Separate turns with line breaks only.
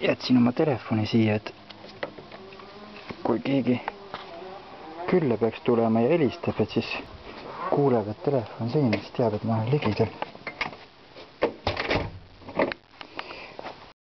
jätsin oma telefoni siia, et kui keegi külla peaks tulema ja helistab, et siis kuuleb, et telefon siin, siis teab, et ma olen ligidal.